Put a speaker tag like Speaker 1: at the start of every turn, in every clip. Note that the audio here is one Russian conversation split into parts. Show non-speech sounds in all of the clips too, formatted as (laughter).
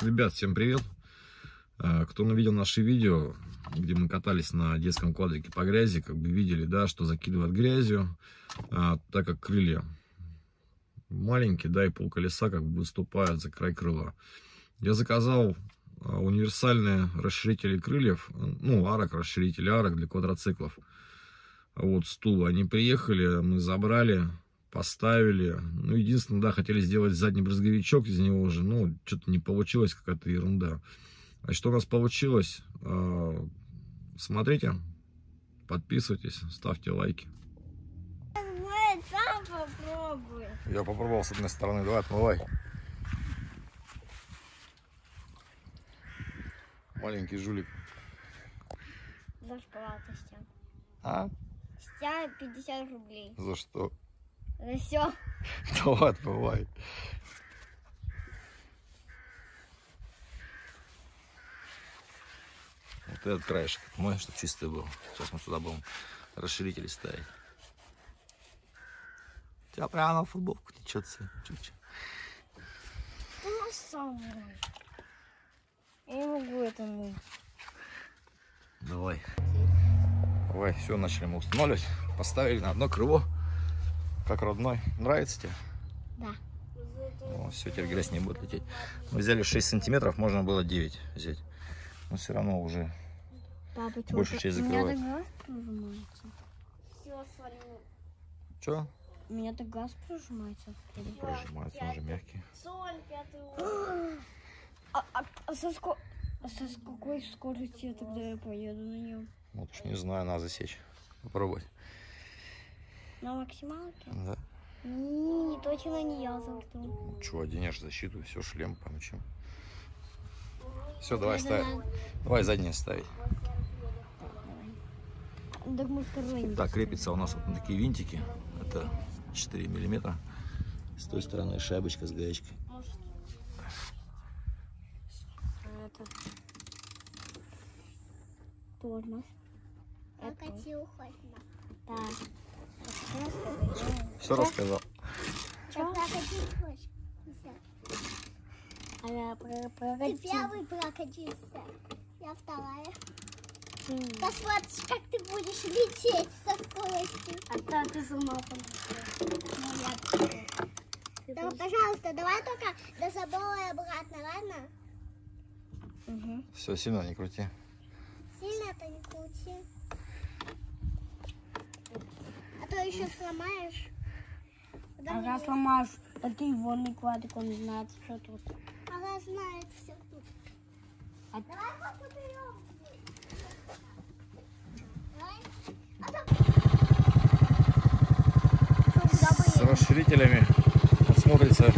Speaker 1: Ребят, всем привет! Э, кто видел наши видео, где мы катались на детском квадрике по грязи, как бы видели, да, что закидывает грязью, а, так как крылья маленькие, да, и пол колеса как бы выступают за край крыла. Я заказал а, универсальные расширители крыльев, ну, арок, расширители арок для квадроциклов. Вот стул, они приехали, мы забрали, поставили. Ну, единственное, да, хотели сделать задний брызговичок из него уже, ну, что-то не получилось, какая-то ерунда. А что у нас получилось? А, смотрите, подписывайтесь, ставьте лайки. Я попробовал с одной стороны, давай отмывай. Маленький жулик.
Speaker 2: За шоколадку Стя.
Speaker 1: А?
Speaker 2: Стя 50 рублей.
Speaker 1: За что?
Speaker 2: За все.
Speaker 1: Давай отмывай. Вот этот краешек мой, чтобы чистый был. Сейчас мы сюда будем расширители ставить. У тебя прямо на футболку течет все. Чуть-чуть.
Speaker 2: Я не могу это мыть.
Speaker 1: Давай. Давай, все, начали мы устанавливать. Поставили на одно крыло. Как родной. Нравится тебе?
Speaker 2: Да.
Speaker 1: О, все, теперь грязь не будет лететь. Мы взяли 6 сантиметров, можно было 9 взять. Но все равно уже
Speaker 2: Папа, что
Speaker 1: Большую часть
Speaker 2: У меня
Speaker 1: закрывает.
Speaker 2: так. Все, свалил.
Speaker 1: что?
Speaker 2: У меня так газ прожимается.
Speaker 1: Прожимается, он же мягкий.
Speaker 2: Соль, пятый. (gasps) А, а, а со, ско- а со какой скоростью я тогда поеду на нем?
Speaker 1: Вот уж не знаю, надо засечь. Попробовать.
Speaker 2: На максималке?
Speaker 1: Да.
Speaker 2: Не, точно не я завтра.
Speaker 1: Ну, что, оденешь защиту, все, шлем помчим. Все, давай ставь. Давай заднее ставить.
Speaker 2: Так мы второй не
Speaker 1: Так, крепится у нас вот на такие винтики. Это 4 миллиметра. С той стороны шайбочка с гаечкой.
Speaker 2: Может. Это... Тормоз.
Speaker 3: Прокатил хоть на.
Speaker 1: Все рассказал.
Speaker 2: А я про
Speaker 3: Ты первый прокатился. Я вторая.
Speaker 2: М.
Speaker 3: Посмотришь, как ты будешь лететь со скоростью.
Speaker 2: А то ты с ума.
Speaker 3: Да, пожалуйста, давай только до забора и обратно, ладно?
Speaker 2: Угу.
Speaker 1: Все, сильно не крути.
Speaker 3: Сильно-то не крути. А то еще сломаешь. Куда
Speaker 2: Ага, сломаешь. Это его не квадрик, он знает, что тут.
Speaker 3: Ага, знает все тут.
Speaker 2: А-
Speaker 3: Давай. Давай. А
Speaker 1: С расширителями смотрится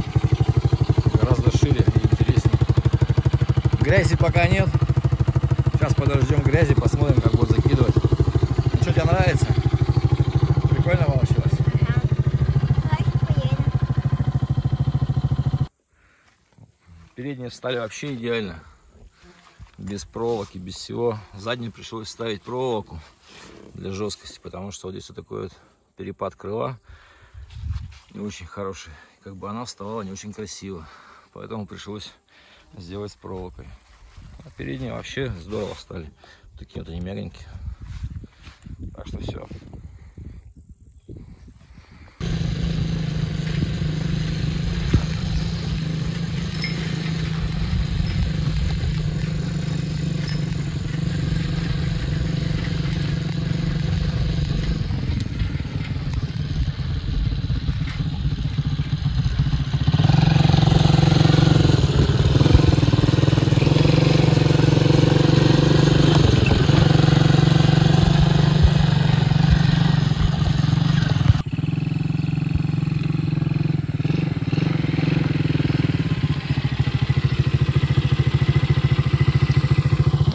Speaker 1: гораздо шире и интереснее. Грязи пока нет. Сейчас подождем грязи, посмотрим, как будет закидывать. Ну что, тебе нравится? Прикольно получилось? Передние стали вообще идеально. Без проволоки, без всего. Задней пришлось ставить проволоку для жесткости, потому что вот здесь вот такой вот перепад крыла не очень хороший. Как бы она вставала не очень красиво. Поэтому пришлось сделать с проволокой. А передние вообще здорово стали. Такие вот они мягенькие. Так что все.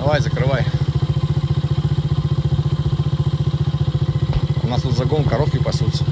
Speaker 1: Давай, закрывай. У нас тут загон, коровки пасутся.